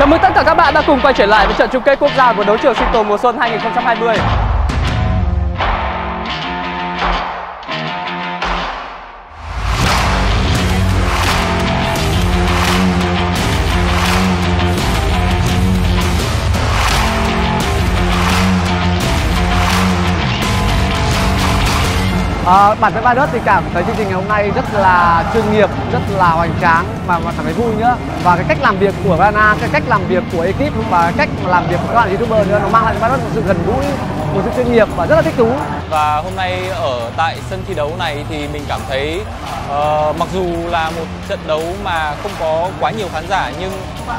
Chào mừng tất cả các bạn đã cùng quay trở lại với trận chung kết quốc gia của đấu trường sinh tồn mùa xuân 2020. À, bản thân ba đất thì cảm thấy chương trình ngày hôm nay rất là chuyên nghiệp, rất là hoành tráng và, và cảm thấy vui nữa. Và cái cách làm việc của Vana, cái cách làm việc của ekip và cái cách làm việc của các bạn youtuber nữa nó mang lại cho ba đất một sự gần gũi, một sự chuyên nghiệp và rất là thích thú. Và hôm nay ở tại sân thi đấu này thì mình cảm thấy uh, mặc dù là một trận đấu mà không có quá nhiều khán giả nhưng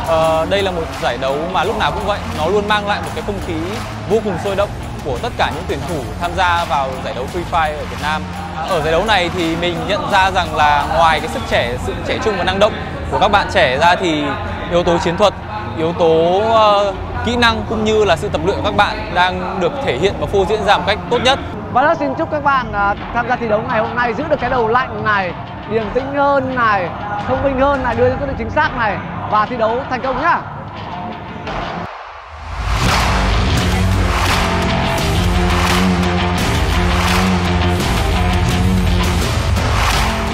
uh, đây là một giải đấu mà lúc nào cũng vậy, nó luôn mang lại một cái không khí vô cùng sôi động của tất cả những tuyển thủ tham gia vào giải đấu Free Fire ở Việt Nam. Ở giải đấu này thì mình nhận ra rằng là ngoài cái sức trẻ, sự trẻ trung và năng động của các bạn trẻ ra thì yếu tố chiến thuật, yếu tố uh, kỹ năng cũng như là sự tập luyện của các bạn đang được thể hiện và phô diễn ra một cách tốt nhất. Và rất xin chúc các bạn uh, tham gia thi đấu ngày hôm nay giữ được cái đầu lạnh này, điềm tĩnh hơn này, thông minh hơn này, đưa ra quyết định chính xác này và thi đấu thành công nhá.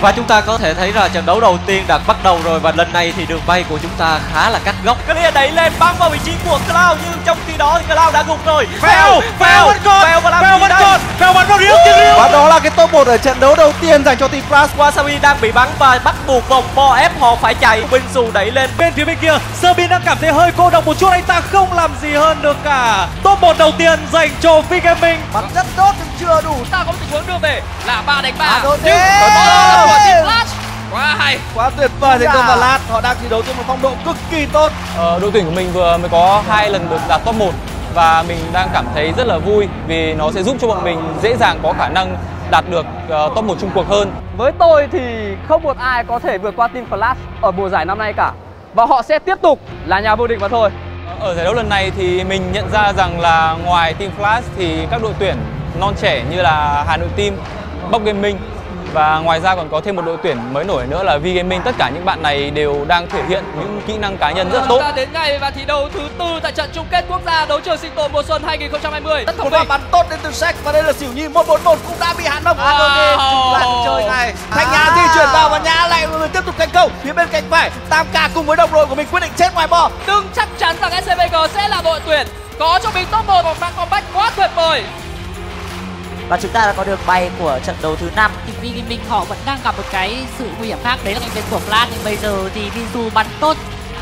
Và chúng ta có thể thấy là trận đấu đầu tiên đã bắt đầu rồi và lần này thì đường bay của chúng ta khá là cắt góc. Clear đẩy lên băng vào vị trí của Cloud nhưng trong khi đó thì Cloud đã gục rồi. Fail, fail, vẫn còn, fail fail vẫn còn, fail vẫn còn Và đó là cái top 1 ở trận đấu đầu tiên dành cho team Flash. Wasabi đang bị bắn và bắt buộc vòng bo ép họ phải chạy. Binsu đẩy lên Bên phía bên kia, Serbin đang cảm thấy hơi cô độc một chút, anh ta không làm gì hơn được cả. Top 1 đầu tiên dành cho V Gaming. Bắn rất tốt nhưng chưa đủ. ta có một tình huống đưa về là ba đánh ba. À, đôi nhưng đó của team Flash. Quá hay. Quá tuyệt vời thành công và Lát. Họ đang thi đấu trên một phong độ cực kỳ tốt. Ờ, đội tuyển của mình vừa mới có hai lần được đạt top 1 và mình đang cảm thấy rất là vui vì nó sẽ giúp cho bọn mình dễ dàng có khả năng đạt được uh, top 1 chung cuộc hơn. Với tôi thì không một ai có thể vượt qua Team Flash ở mùa giải năm nay cả. Và họ sẽ tiếp tục là nhà vô địch mà thôi. Ở giải đấu lần này thì mình nhận ra rằng là ngoài Team Flash thì các đội tuyển non trẻ như là Hà Nội Team, Bốc Gaming và ngoài ra còn có thêm một đội tuyển mới nổi nữa là V Gaming. Tất cả những bạn này đều đang thể hiện những kỹ năng cá nhân rất là tốt. Chúng ta đến ngày và thi đấu thứ tư tại trận chung kết quốc gia đấu trường sinh tồn mùa xuân 2020. Rất pha minh. bắn tốt đến từ Sek và đây là xỉu nhi 141 cũng đã bị hạ nông. Lại cuộc chơi này. Thanh Nhã di chuyển vào và Nhã lại tiếp tục thành công. Phía bên cạnh phải Tam Ca cùng với đồng đội của mình quyết định chết ngoài bo. Đừng chắc chắn rằng SCVG sẽ là đội tuyển có cho mình top 1 một màn comeback quá tuyệt vời. Và chúng ta đã có đường bay của trận đấu thứ năm. Thì vì mình họ vẫn đang gặp một cái sự nguy hiểm khác. Đấy là cánh bên của Flash nhưng bây giờ thì Vinsu bắn tốt.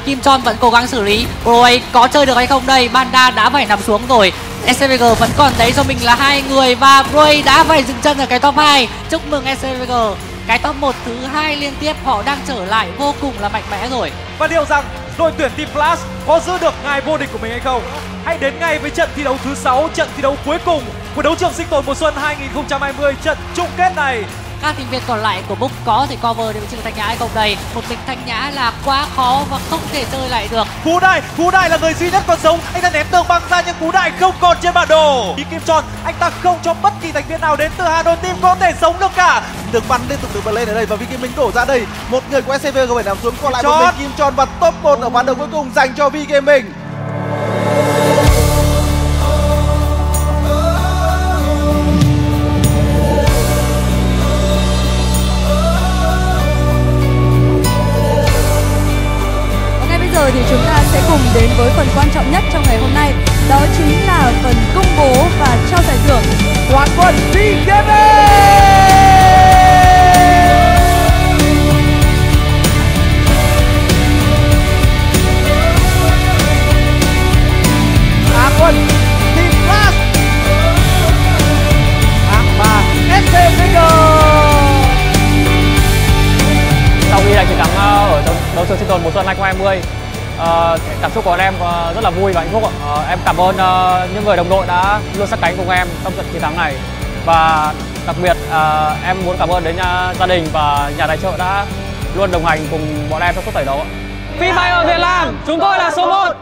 Kim Chon vẫn cố gắng xử lý. Rồi có chơi được hay không? Đây Banda đã phải nằm xuống rồi. SCVG vẫn còn đấy. Cho mình là hai người. Và Bray đã phải dừng chân ở cái top 2 chúc mừng SCVG cái top 1 thứ hai liên tiếp họ đang trở lại vô cùng là mạnh mẽ rồi. Và liệu rằng đội tuyển Team Flash có giữ được ngài vô địch của mình hay không? Hãy đến ngay với trận thi đấu thứ 6, trận thi đấu cuối cùng của đấu trường sinh tồn mùa xuân 2020 trận chung kết này các thành viên còn lại của Book có thể cover được chữ Thanh Nhã hay không đây một mình Thanh Nhã là quá khó và không thể chơi lại được Phú Đại, Phú Đại là người duy nhất còn sống. Anh ta ném tường băng ra nhưng Phú Đại không còn trên bản đồ. Đi Kim Tròn, anh ta không cho bất kỳ thành viên nào đến từ Hà Nội Team có thể sống được cả. Được bắn liên tục được bật lên ở đây và Vi Kim Minh đổ ra đây. Một người của SCV phải nằm xuống còn lại một mình Kim Tròn và top 1 ở ván đấu cuối cùng dành cho Vi Gaming. Thì chúng ta sẽ cùng đến với phần quan trọng nhất trong ngày hôm nay Đó chính là phần công bố và trao giải thưởng. Quán quân V Gaming! Á quân Team Flash Hạng ba SCVG Sau khi giành chiến thắng ờ, ở đấu, đấu trường sinh tồn mùa xuân 2020 uh, cảm xúc của anh em ờ, rất là vui và hạnh phúc ạ. Ờ, em cảm ơn uh, những người đồng đội đã luôn sát cánh cùng em trong trận chiến thắng này và đặc biệt uh, em muốn cảm ơn đến nhà, gia đình và nhà tài trợ đã luôn đồng hành cùng bọn em trong suốt giải đấu ạ. Fire Việt Nam, chúng tôi là số 1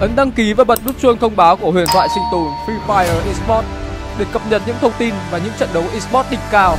Ấn đăng ký và bật nút chuông thông báo của huyền thoại sinh tồn Free Fire Esports để cập nhật những thông tin và những trận đấu esports đỉnh cao.